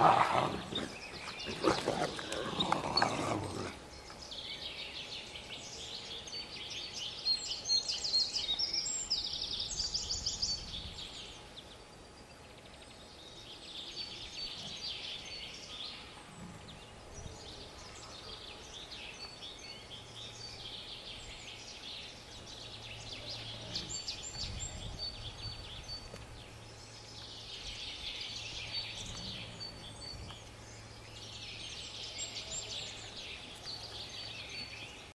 Ah.